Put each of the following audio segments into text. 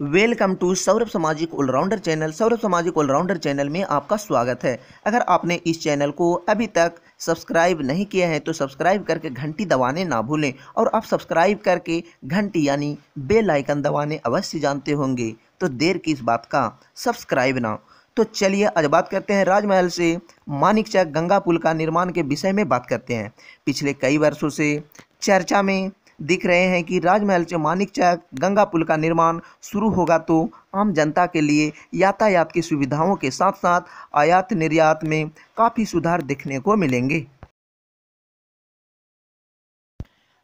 Welcome to Saurabh सामाजिक allrounder channel. Saurabh सामाजिक allrounder channel में आपका स्वागत है। अगर आपने इस चैनल को अभी तक सब्सक्राइब नहीं किया है तो सब्सक्राइब करके घंटी दबाने ना भूलें और आप सब्सक्राइब करके घंटी यानी बेल आइकन दबाने अवश्य जानते होंगे। तो देर की इस बात का सब्सक्राइब ना। तो चलिए आज बात करते हैं राजमहल से। मानिक चक गंगा पुल का निर्माण के विषय में बात करते हैं। पिछले कई वर्षों से चर्चा में दिख रहे हैं कि राजमहल से मानिक चक गंगा पुल का निर्माण शुरू होगा तो आम जनता के लिए यातायात की सुविधाओं के साथ साथ आयात निर्यात में काफ़ी सुधार देखने को मिलेंगे।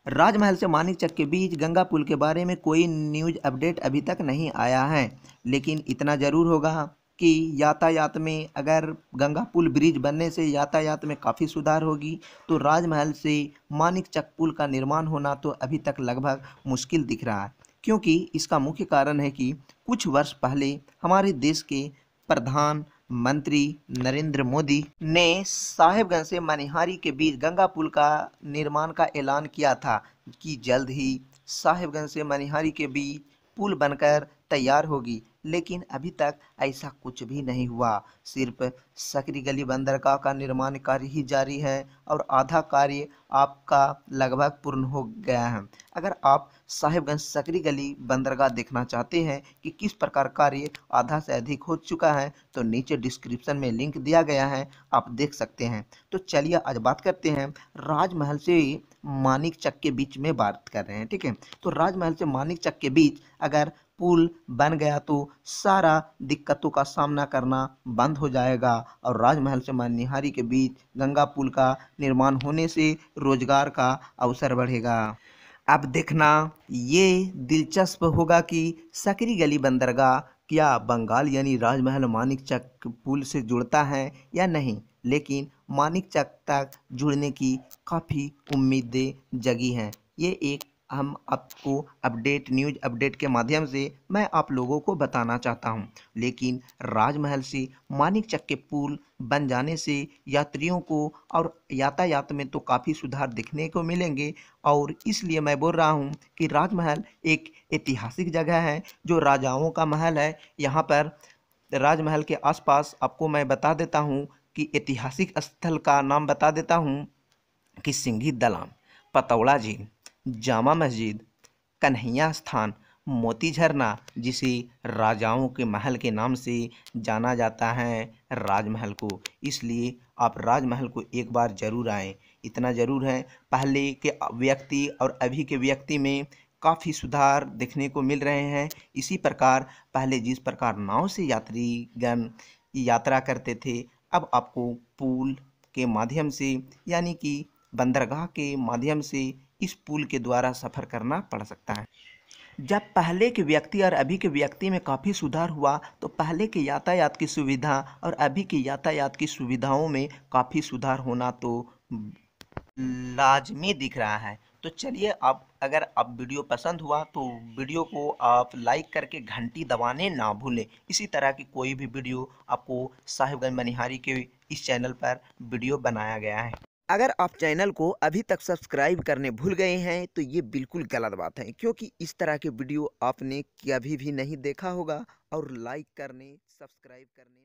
राजमहल से मानिक चक के बीच गंगा पुल के बारे में कोई न्यूज़ अपडेट अभी तक नहीं आया है, लेकिन इतना ज़रूर होगा। कि यातायात में अगर गंगा पुल ब्रिज बनने से यातायात में काफ़ी सुधार होगी तो राजमहल से मानिक चक पुल का निर्माण होना तो अभी तक लगभग मुश्किल दिख रहा है। क्योंकि इसका मुख्य कारण है कि कुछ वर्ष पहले हमारे देश के प्रधान मंत्री नरेंद्र मोदी ने साहेबगंज से मनिहारी के बीच गंगा पुल का निर्माण का ऐलान किया था कि जल्द ही साहेबगंज से मनिहारी के बीच पुल बनकर तैयार होगी। लेकिन अभी तक ऐसा कुछ भी नहीं हुआ। सिर्फ़ सकरी गली बंदरगाह का निर्माण कार्य ही जारी है और आधा कार्य आपका लगभग पूर्ण हो गया है। अगर आप साहिबगंज सकरी गली बंदरगाह देखना चाहते हैं कि किस प्रकार कार्य आधा से अधिक हो चुका है तो नीचे डिस्क्रिप्शन में लिंक दिया गया है, आप देख सकते हैं। तो चलिए आज बात करते हैं राजमहल से मानिक चक के बीच में बात कर रहे हैं, ठीक है? तो राजमहल से मानिक चक के बीच अगर पुल बन गया तो सारा दिक्कतों का सामना करना बंद हो जाएगा। और राजमहल से मनिहारी के बीच गंगा पुल का निर्माण होने से रोज़गार का अवसर बढ़ेगा। अब देखना, ये दिलचस्प होगा कि सकरी गली बंदरगाह क्या बंगाल यानी राजमहल मानिक चक पुल से जुड़ता है या नहीं? लेकिन मानिक चक तक जुड़ने की काफ़ी उम्मीदें जगी हैं। ये एक हम आपको अपडेट न्यूज़ अपडेट के माध्यम से मैं आप लोगों को बताना चाहता हूँ। लेकिन राजमहल से मानिक चक के पुल बन जाने से यात्रियों को और यातायात में तो काफ़ी सुधार देखने को मिलेंगे। और इसलिए मैं बोल रहा हूँ कि राजमहल एक ऐतिहासिक जगह है, जो राजाओं का महल है। यहाँ पर राजमहल के आसपास आपको मैं बता देता हूँ कि ऐतिहासिक स्थल का नाम बता देता हूँ कि सिंघी दलाम पतौड़ा झील। जामा मस्जिद, कन्हैया स्थान, मोती झरना, जिसे राजाओं के महल के नाम से जाना जाता है राजमहल को। इसलिए आप राजमहल को एक बार ज़रूर आएँ। इतना ज़रूर है, पहले के व्यक्ति और अभी के व्यक्ति में काफ़ी सुधार देखने को मिल रहे हैं। इसी प्रकार, पहले जिस प्रकार नाव से यात्रीगण यात्रा करते थे, अब आपको पुल के माध्यम से, यानी कि बंदरगाह के माध्यम से इस पुल के द्वारा सफ़र करना पड़ सकता है। जब पहले के व्यक्ति और अभी के व्यक्ति में काफ़ी सुधार हुआ तो पहले के यातायात की सुविधा और अभी के यातायात की सुविधाओं में काफ़ी सुधार होना तो लाजमी दिख रहा है। तो चलिए आप अगर आप वीडियो पसंद हुआ तो वीडियो को आप लाइक करके घंटी दबाने ना भूलें। इसी तरह की कोई भी वीडियो आपको साहिबगंज मनिहारी के इस चैनल पर वीडियो बनाया गया है। अगर आप चैनल को अभी तक सब्सक्राइब करने भूल गए हैं तो ये बिल्कुल गलत बात है, क्योंकि इस तरह के वीडियो आपने कभी भी नहीं देखा होगा और लाइक करने, सब्सक्राइब करने